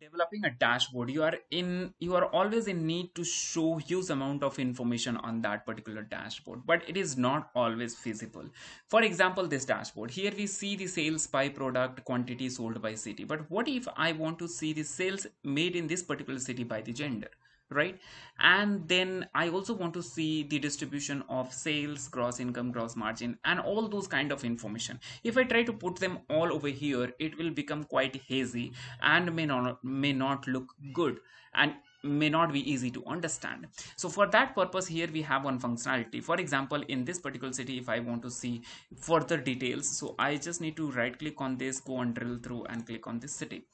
developing a dashboard you are in you are always in need to show huge amount of information on that particular dashboard but it is not always feasible. For example this dashboard. Here we see the sales by product quantity sold by city. But what if i want to see the sales made in this particular city by the gender right? And then i also want to see the distribution of sales gross income gross margin and all those kind of information. If i try to put them all over here it will become quite hazy and may not may not look good and may not be easy to understand. So for that purpose here we have one functionality. For example in this particular city if i want to see further details so i just need to right click on this go and drill through and click on this city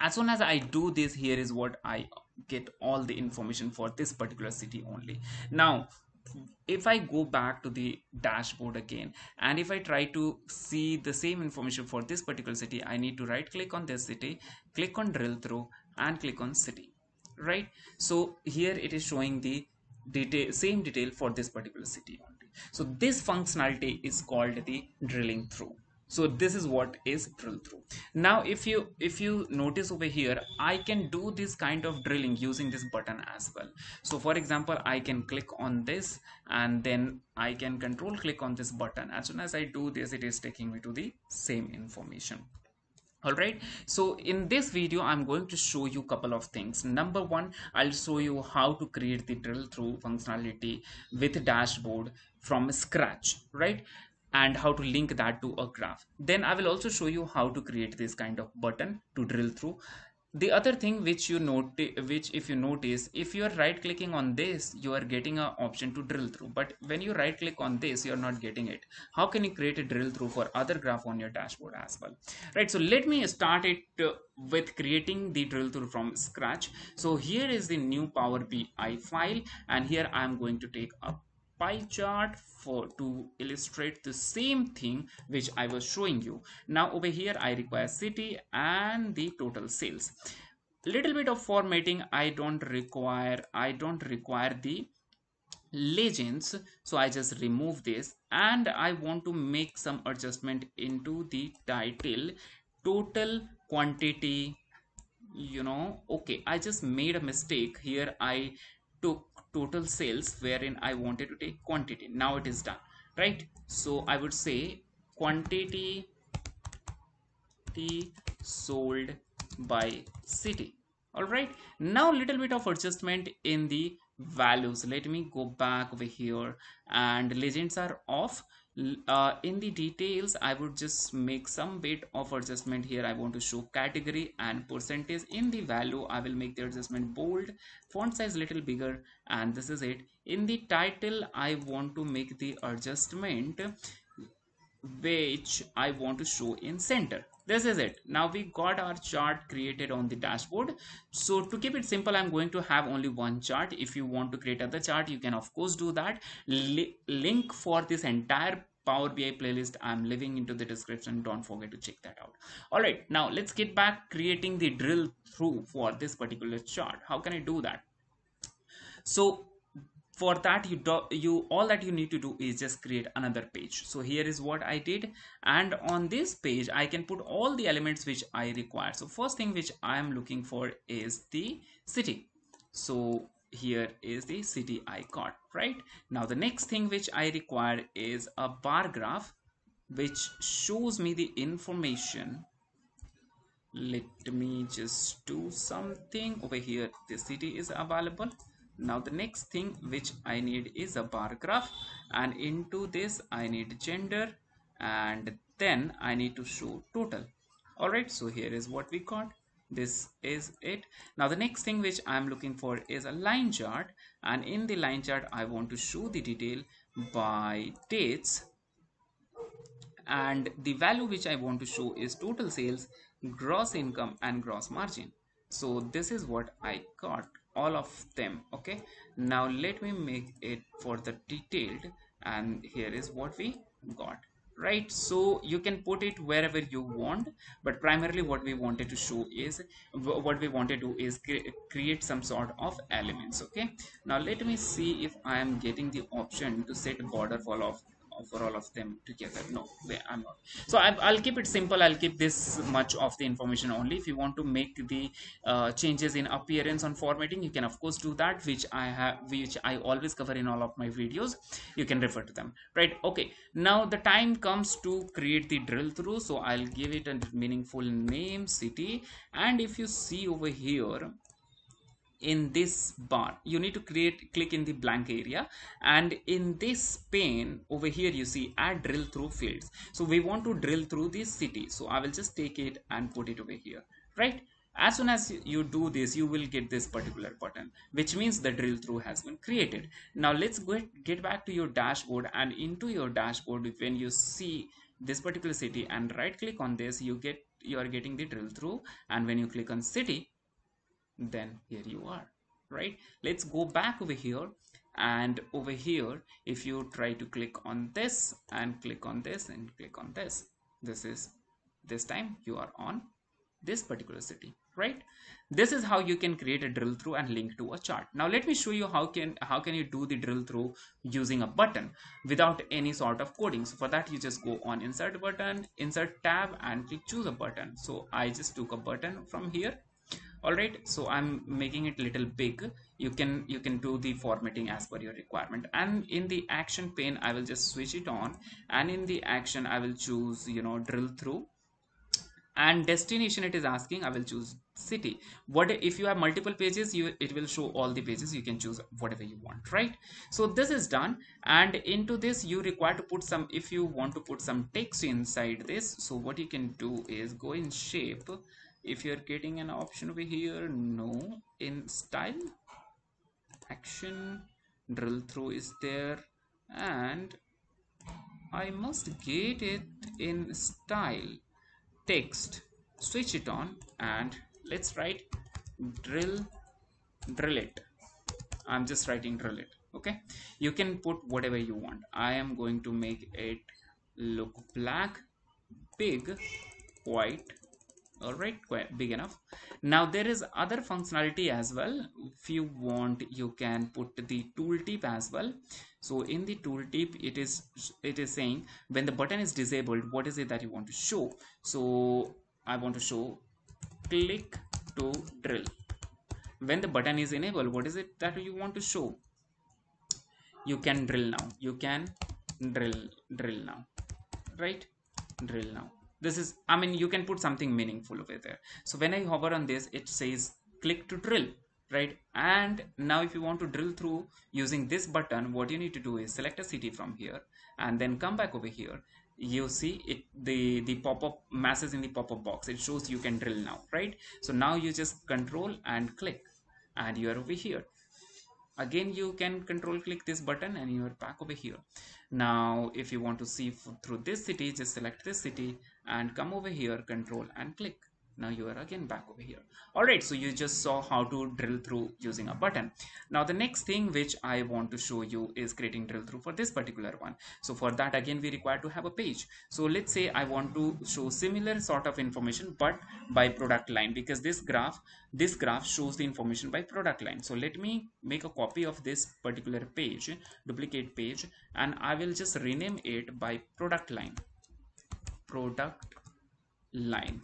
as soon as i do this here is what i get all the information for this particular city only. Now if I go back to the dashboard again and if I try to see the same information for this particular city I need to right click on this city click on drill through and click on city right? So here it is showing the detail same detail for this particular city only. So this functionality is called the drilling through so this is what is drill through. Now if you if you notice over here i can do this kind of drilling using this button as well. So for example i can click on this and then i can control click on this button. As soon as i do this it is taking me to the same information. All right. So in this video i'm going to show you a couple of things. Number one i'll show you how to create the drill through functionality with dashboard from scratch right and how to link that to a graph. Then i will also show you how to create this kind of button to drill through. The other thing which you note which if you notice if you are right clicking on this you are getting an option to drill through. But when you right click on this you are not getting it. How can you create a drill through for other graph on your dashboard as well? Right so let me start it uh, with creating the drill through from scratch. So here is the new power bi file and here i am going to take a pie chart for to illustrate the same thing which I was showing you. Now over here I require city and the total sales. Little bit of formatting I don't require. I don't require the legends so i just remove this and i want to make some adjustment into the title total quantity you know okay i just made a mistake here i took total sales wherein I wanted to take quantity. Now it is done right? So I would say quantity T sold by city. All right now little bit of adjustment in the values. Let me go back over here. And legends are off uh, in the details I would just make some bit of adjustment here. I want to show category and percentage. In the value I will make the adjustment bold font size little bigger and this is it. In the title I want to make the adjustment which I want to show in center this is it now we got our chart created on the dashboard so to keep it simple i'm going to have only one chart if you want to create other chart you can of course do that link for this entire Power BI playlist I'm leaving into the description. Don't forget to check that out. All right, now let's get back creating the drill through for this particular chart. How can I do that? So for that you do you all that you need to do is just create another page. So here is what i did. And on this page i can put all the elements which i require. So first thing which i am looking for is the city. So here is the city icon right? Now the next thing which i require is a bar graph which shows me the information. Let me just do something. Over here the city is available now the next thing which i need is a bar graph and into this i need gender and then i need to show total. All right so here is what we got. This is it. Now the next thing which i'm looking for is a line chart and in the line chart i want to show the detail by dates and the value which i want to show is total sales gross income and gross margin. So this is what i got all of them okay? Now let me make it for the detailed and here is what we got right? So you can put it wherever you want but primarily what we wanted to show is what we wanted to do is cre create some sort of elements okay? Now let me see if i am getting the option to set border for of for all of them together. No i'm not. So I, will keep it simple. I'll keep this much of the information only. If you want to make the uh, changes in appearance on formatting you can of course do that which i have which i always cover in all of my videos. You can refer to them. Right? Okay. Now the time comes to create the drill through. So i'll give it a meaningful name city. And if you see over here in this bar. You need to create click in the blank area. And in this pane over here you see add drill through fields. So we want to drill through this city. So i will just take it and put it over here right? As soon as you do this you will get this particular button which means the drill through has been created. Now let's go get back to your dashboard. And into your dashboard when you see this particular city and right click on this you get you are getting the drill through. And when you click on city then here you are right? Let's go back over here. And over here if you try to click on this and click on this and click on this this is this time you are on this particular city right? This is how you can create a drill through and link to a chart. Now let me show you how can how can you do the drill through using a button without any sort of coding. So for that you just go on insert button insert tab and click choose a button. So i just took a button from here all right so i'm making it little big. You can you can do the formatting as per your requirement. And in the action pane i will just switch it on. And in the action i will choose you know drill through. And destination it is asking i will choose city. What if you have multiple pages you it will show all the pages. You can choose whatever you want right? So this is done. And into this you require to put some if you want to put some text inside this. So what you can do is go in shape if you're getting an option over here no. In style action drill through is there. And I must get it in style. Text switch it on and let's write drill drill it. I'm just writing drill it okay? You can put whatever you want. I am going to make it look black big white all right quite big enough. Now there is other functionality as well. If you want you can put the tooltip as well. So in the tooltip it is it is saying when the button is disabled what is it that you want to show? So i want to show click to drill. When the button is enabled what is it that you want to show? You can drill now. You can drill drill now. Right? Drill now this is i mean you can put something meaningful over there. So when i hover on this it says click to drill right? And now if you want to drill through using this button what you need to do is select a city from here and then come back over here. You see it the the pop-up masses in the pop-up box. It shows you can drill now right? So now you just control and click and you are over here again you can control click this button and you are back over here. Now if you want to see through this city just select this city and come over here control and click now you are again back over here. All right so you just saw how to drill through using a button. Now the next thing which i want to show you is creating drill through for this particular one. So for that again we require to have a page. So let's say i want to show similar sort of information but by product line because this graph this graph shows the information by product line. So let me make a copy of this particular page duplicate page and i will just rename it by product line. Product line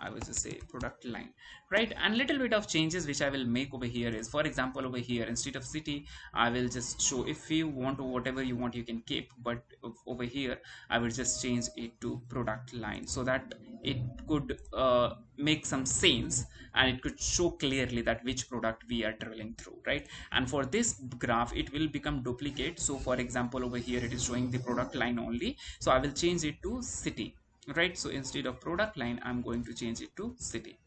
I will just say product line right? And little bit of changes which I will make over here is for example over here instead of city I will just show if you want to whatever you want you can keep but over here I will just change it to product line so that it could uh, make some sense and it could show clearly that which product we are drilling through right? And for this graph it will become duplicate. So for example over here it is showing the product line only. So I will change it to city right so instead of product line i'm going to change it to city.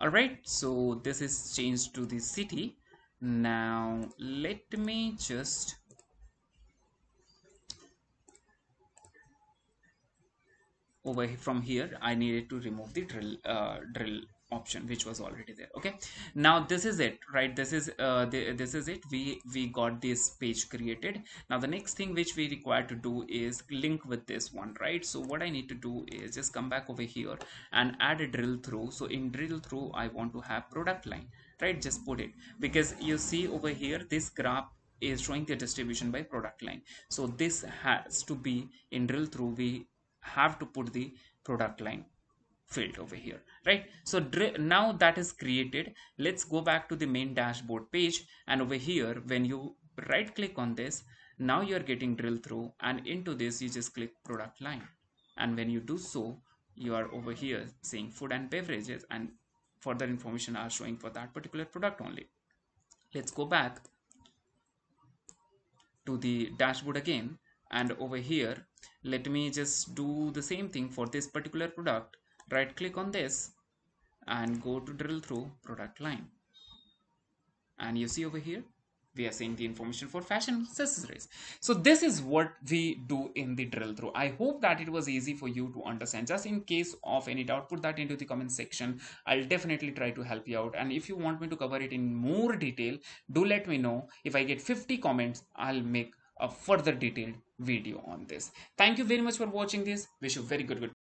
All right so this is changed to the city. Now let me just over from here i needed to remove the drill uh, drill option which was already there okay? Now this is it right? This is uh, the, this is it. We we got this page created. Now the next thing which we require to do is link with this one right? So what i need to do is just come back over here and add a drill through. So in drill through i want to have product line right? Just put it. Because you see over here this graph is showing the distribution by product line. So this has to be in drill through. We have to put the product line field over here right? So now that is created let's go back to the main dashboard page. And over here when you right click on this now you're getting drill through. And into this you just click product line. And when you do so you are over here seeing food and beverages. And further information are showing for that particular product only. Let's go back to the dashboard again. And over here let me just do the same thing for this particular product right click on this and go to drill through product line. And you see over here we are seeing the information for fashion accessories. So this is what we do in the drill through. I hope that it was easy for you to understand. Just in case of any doubt put that into the comment section. I'll definitely try to help you out. And if you want me to cover it in more detail do let me know. If i get 50 comments i'll make a further detailed video on this. Thank you very much for watching this. Wish you very good good